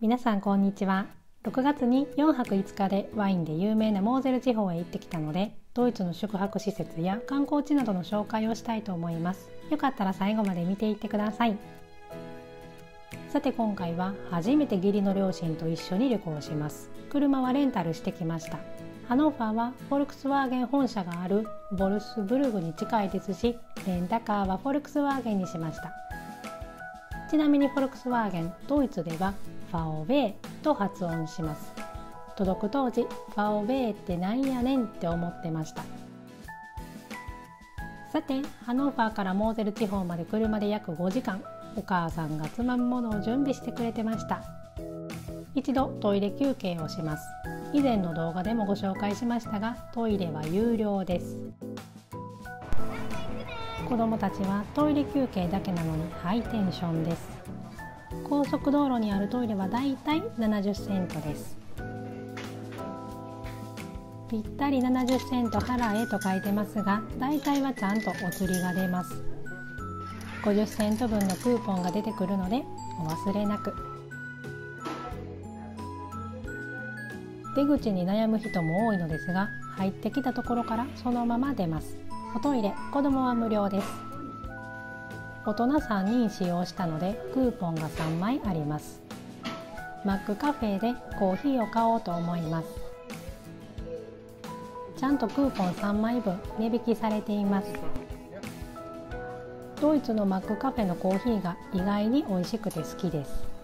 皆さんこんにちは。6月に4泊5日でワインで有名なモーゼル地方へ行ってきたのでドイツの宿泊施設や観光地などの紹介をしたいと思います。よかったら最後まで見ていってください。さて今回は初めて義理の両親と一緒に旅行します。車はレンタルしてきました。ハノーファーはフォルクスワーゲン本社があるヴォルフスブルグに近いですしレンタカーはフォルクスワーゲンにしました。ちなみにフォルクスワーゲンドイツではファオベーと発音します。届く当時ファオベーってなんやねんって思ってました。さてハノーファーからモーゼル地方まで車で約5時間。お母さんがつまむものを準備してくれてました。一度トイレ休憩をします。以前の動画でもご紹介しましたがトイレは有料です。子どもたちはトイレ休憩だけなのにハイテンションです。高速道路にあるトイレはだいたい70セントです。ぴったり70セント払えと書いてますが大体はちゃんとお釣りが出ます。50セント分のクーポンが出てくるのでお忘れなく。出口に悩む人も多いのですが入ってきたところからそのまま出ます。おトイレ子供は無料です。大人3人使用したのでクーポンが3枚ありますマックカフェでコーヒーを買おうと思いますちゃんとクーポン3枚分値引きされていますドイツのマックカフェのコーヒーが意外に美味しくて好きです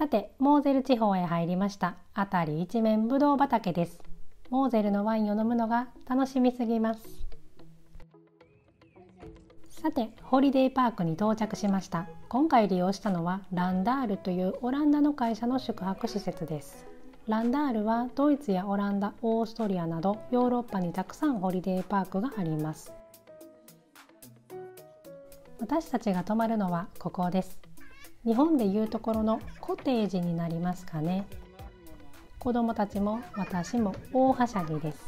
さて、モーゼル地方へ入りました。辺り一面ブドウ畑です。モーゼルのワインを飲むのが楽しみすぎます。さて、ホリデーパークに到着しました。今回利用したのはランダールというオランダの会社の宿泊施設です。ランダールはドイツやオランダ、オーストリアなどヨーロッパにたくさんホリデーパークがあります。私たちが泊まるのはここです。日本でいうところのコテージになりますかね子供たちも私も大はしゃぎです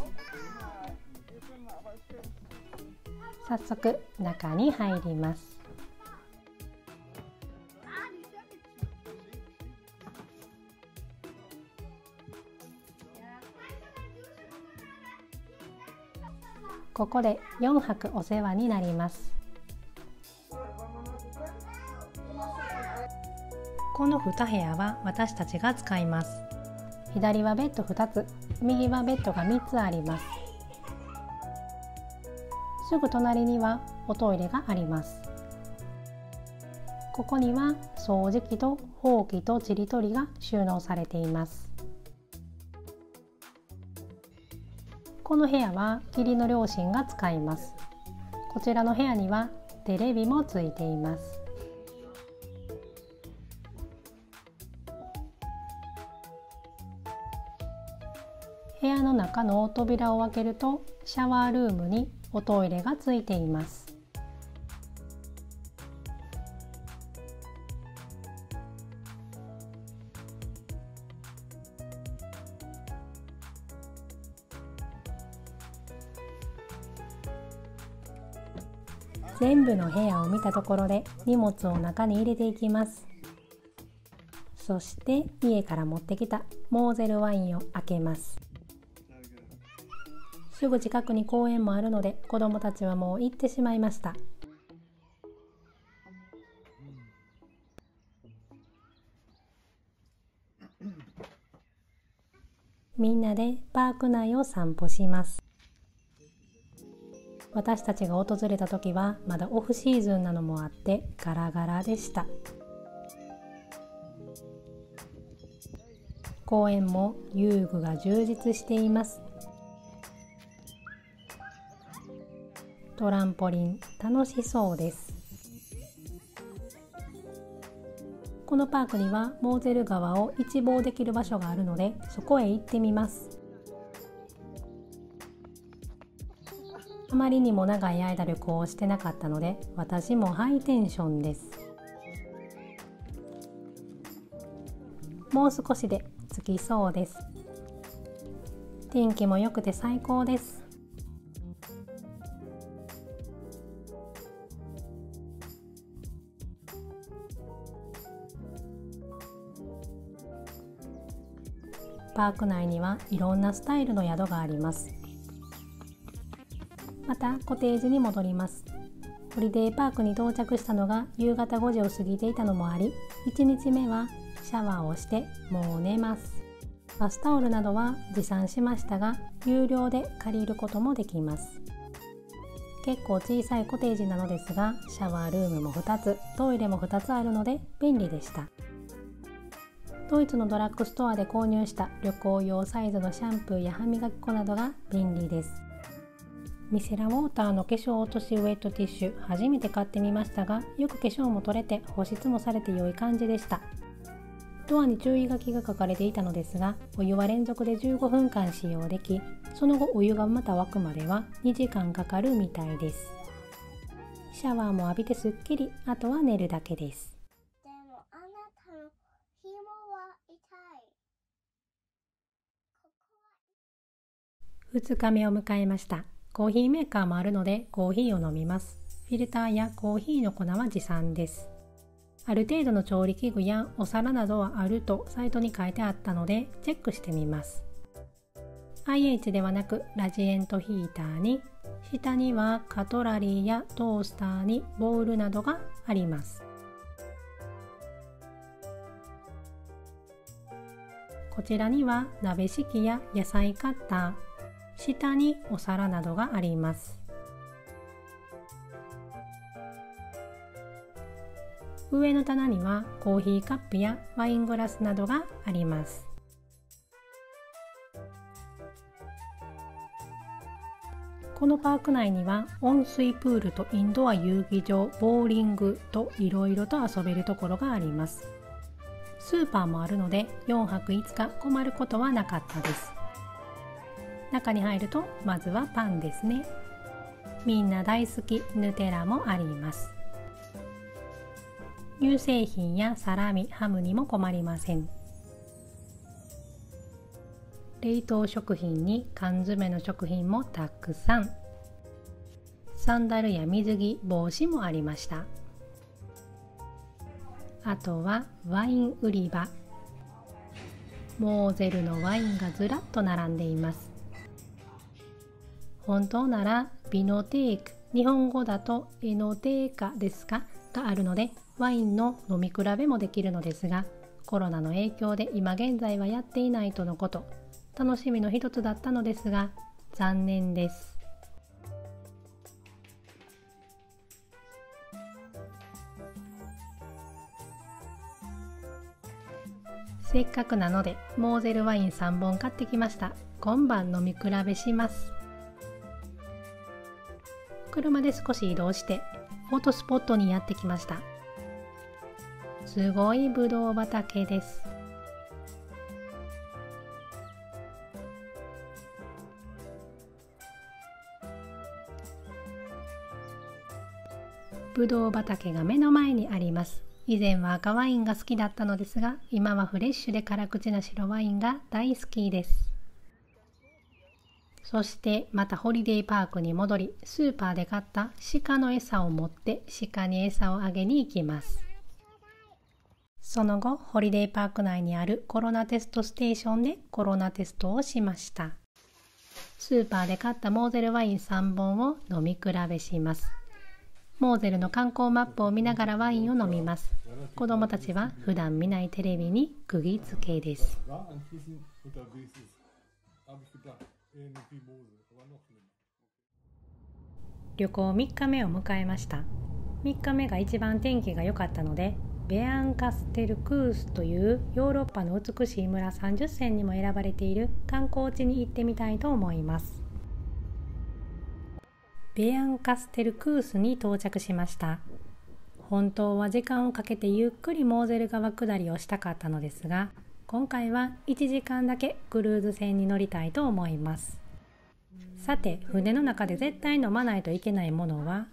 早速中に入ります。ここで4泊お世話になります。この2部屋は私たちが使います。左はベッド2つ右はベッドが3つあります。すぐ隣にはおトイレがあります。ここには掃除機とほうきとちりとりが収納されています。この部屋は義理の両親が使います。こちらの部屋にはテレビもついています。部屋の中の扉を開けるとシャワールームにおトイレがついています。全部の部屋を見たところで荷物を中に入れていきます。そして家から持ってきたモーゼルワインを開けます。すぐ近くに公園もあるので子供たちはもう行ってしまいました。みんなでパーク内を散歩します。私たちが訪れた時はまだオフシーズンなのもあってガラガラでした。公園も遊具が充実しています。トランポリン楽しそうです。このパークにはモーゼル川を一望できる場所があるのでそこへ行ってみます。あまりにも長い間旅行をしてなかったので私もハイテンションです。もう少しで着きそうです。天気も良くて最高です。パーク内にはいろんなスタイルの宿があります。またコテージに戻ります。ホリデーパークに到着したのが夕方5時を過ぎていたのもあり1日目はシャワーをしてもう寝ます。バスタオルなどは持参しましたが有料で借りることもできます。結構小さいコテージなのですがシャワールームも2つトイレも2つあるので便利でした。ドイツのドラッグストアで購入した旅行用サイズのシャンプーや歯磨き粉などが便利です。ミセラウォーターの化粧落としウェットティッシュ初めて買ってみましたがよく化粧も取れて保湿もされて良い感じでした。ドアに注意書きが書かれていたのですがお湯は連続で15分間使用できその後お湯がまた沸くまでは2時間かかるみたいです。シャワーも浴びてすっきりあとは寝るだけです。2日目を迎えました。コーヒーメーカーもあるのでコーヒーを飲みます。フィルターやコーヒーの粉は持参です。ある程度の調理器具やお皿などはあるとサイトに書いてあったのでチェックしてみます。IH ではなくラジエントヒーターに下にはカトラリーやトースターにボウルなどがあります。こちらには鍋敷きや野菜カッター下にお皿などがあります。上の棚にはコーヒーカップやワイングラスなどがあります。このパーク内には温水プールとインドア遊戯場ボーリングといろいろと遊べるところがあります。スーパーもあるので4泊5日困ることはなかったです。中に入るとまずはパンですね。みんな大好きヌテラもあります。乳製品やサラミ、ハムにも困りません。冷凍食品に缶詰の食品もたくさん。サンダルや水着、帽子もありました。あとはワイン売り場。モーゼルのワインがずらっと並んでいます。本当ならビノテーク日本語だとエノテーカですか？があるのでワインの飲み比べもできるのですがコロナの影響で今現在はやっていないとのこと。楽しみの一つだったのですが残念です。せっかくなのでモーゼルワイン3本買ってきました。今晩飲み比べします。車で少し移動してフォトスポットにやってきました。すごいぶどう畑です。ぶどう畑が目の前にあります。以前は赤ワインが好きだったのですが今はフレッシュで辛口な白ワインが大好きです。そしてまたホリデーパークに戻りスーパーで買った鹿の餌を持って鹿に餌をあげに行きますその後、ホリデーパーク内にあるコロナテストステーションでコロナテストをしました。スーパーで買ったモーゼルワイン3本を飲み比べします。モーゼルの観光マップを見ながらワインを飲みます。子供たちは普段見ないテレビに釘付けです。旅行3日目を迎えました。3日目が一番天気が良かったのでベアンカステルクースというヨーロッパの美しい村30選にも選ばれている観光地に行ってみたいと思います。ベアンカステルクースに到着しました。本当は時間をかけてゆっくりモーゼル川下りをしたかったのですが今回は1時間だけクルーズ船に乗りたいと思います。さて船の中で絶対飲まないといけないものは？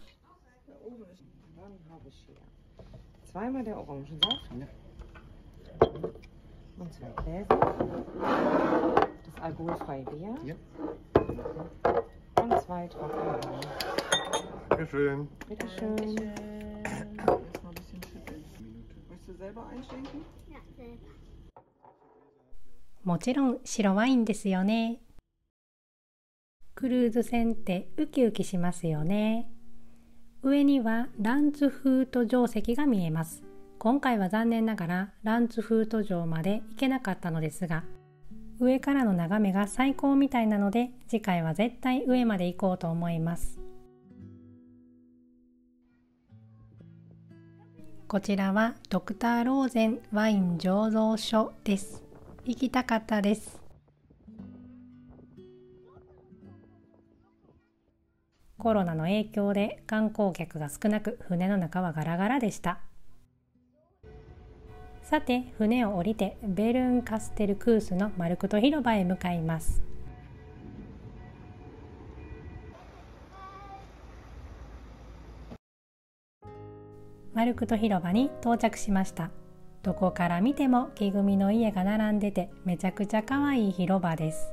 もちろん白ワインですよね。クルーズ船ってウキウキしますよね。上にはランツフート城跡が見えます。今回は残念ながらランツフート城まで行けなかったのですが、上からの眺めが最高みたいなので次回は絶対上まで行こうと思います。こちらはドクターローゼンワイン醸造所です。行きたかったです。コロナの影響で観光客が少なく船の中はガラガラでした。さて船を降りてベルンカステルクースのマルクト広場へ向かいます。マルクト広場に到着しましたどこから見ても木組みの家が並んでてめちゃくちゃ可愛い広場です。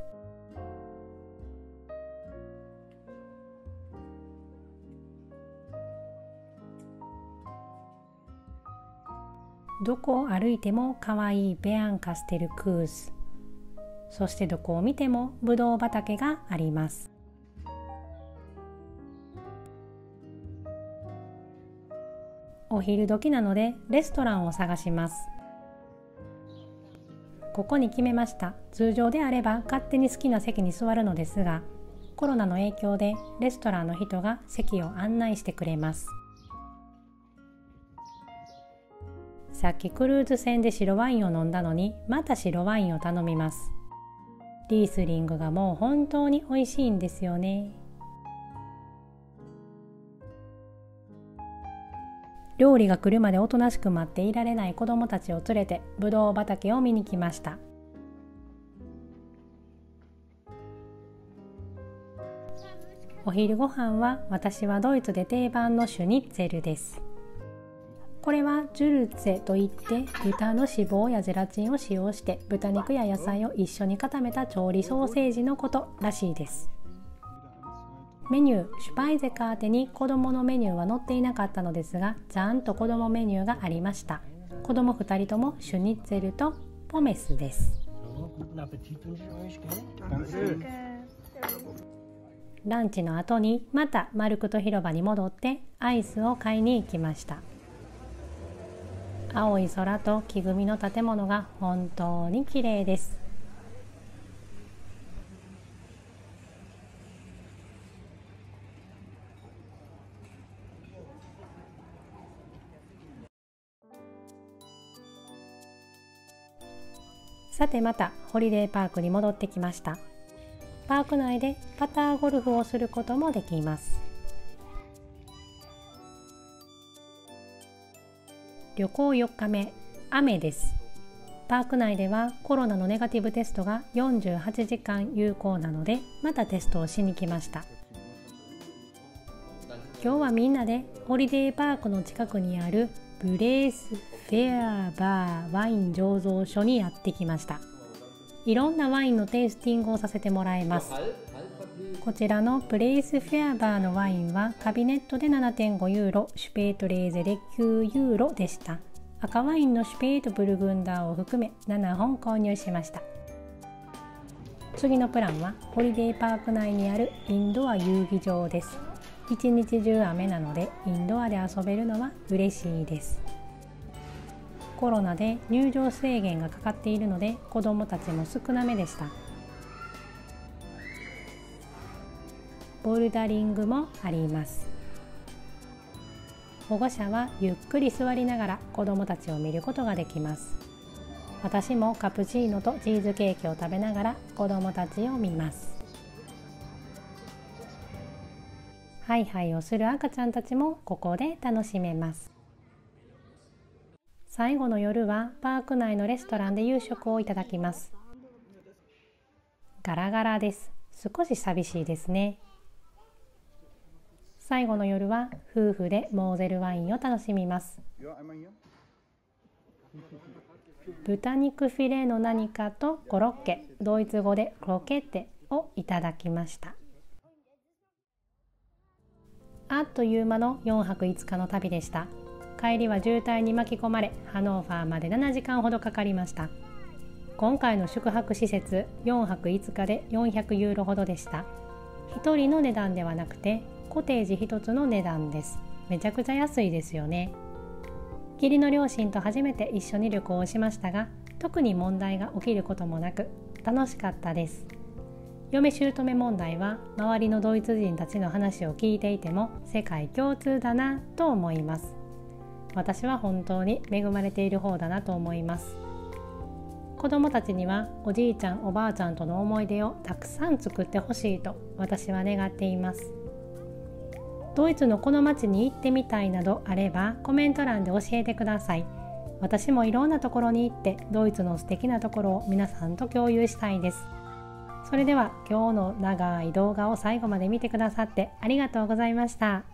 どこを歩いても可愛いベアンカステルクースそしてどこを見てもブドウ畑があります。お昼時なのでレストランを探します。ここに決めました。通常であれば勝手に好きな席に座るのですがコロナの影響でレストランの人が席を案内してくれます。さっきクルーズ船で白ワインを飲んだのにまた白ワインを頼みます。リースリングがもう本当に美味しいんですよね。料理が来るまでおとなしく待っていられない子供たちを連れてぶどう畑を見に来ました。お昼ご飯は私はドイツで定番のシュニッツェルです。これはジュルツェといって豚の脂肪やゼラチンを使用して豚肉や野菜を一緒に固めた調理ソーセージのことらしいです。メニューシュパイゼカーテに子供のメニューは載っていなかったのですがちゃんと子供メニューがありました。子供2人ともシュニッツェルとポメスです。ランチの後にまたマルクト広場に戻ってアイスを買いに行きました。青い空と木組みの建物が本当に綺麗です。さてまたホリデーパークに戻ってきました。パーク内でパターゴルフをすることもできます。旅行4日目雨です。パーク内ではコロナのネガティブテストが48時間有効なのでまたテストをしに来ました。今日はみんなでホリデーパークの近くにあるブレースフェアバーワイン醸造所にやってきました。いろんなワインのテイスティングをさせてもらいます。こちらのプレイスフェアバーのワインはカビネットで7.5ユーロシュペートレーゼで9ユーロでした。赤ワインのシュペートブルグンダーを含め7本購入しました。次のプランはホリデーパーク内にあるインドア遊技場です。一日中雨なのでインドアで遊べるのは嬉しいです。コロナで入場制限がかかっているので子どもたちも少なめでした。ボルダリングもあります。保護者はゆっくり座りながら子どもたちを見ることができます。私もカプチーノとチーズケーキを食べながら子どもたちを見ます。ハイハイをする赤ちゃんたちもここで楽しめます。最後の夜はパーク内のレストランで夕食をいただきます。ガラガラです。少し寂しいですね。最後の夜は夫婦でモーゼルワインを楽しみます。豚肉フィレの何かとコロッケドイツ語でクロケッテをいただきました。あっという間の4泊5日の旅でした。帰りは渋滞に巻き込まれハノーファーまで7時間ほどかかりました。今回の宿泊施設4泊5日で400ユーロほどでした。1人の値段ではなくてコテージ1つの値段です。めちゃくちゃ安いですよね。義理の両親と初めて一緒に旅行をしましたが特に問題が起きることもなく楽しかったです。嫁姑問題は周りのドイツ人たちの話を聞いていても世界共通だなと思います。私は本当に恵まれている方だなと思います。子供たちにはおじいちゃんおばあちゃんとの思い出をたくさん作ってほしいと私は願っています。ドイツのこの町に行ってみたいなどあればコメント欄で教えてください。私もいろんなところに行ってドイツの素敵なところを皆さんと共有したいです。それでは今日の長い動画を最後まで見てくださってありがとうございました。